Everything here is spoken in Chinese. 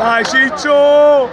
大师兄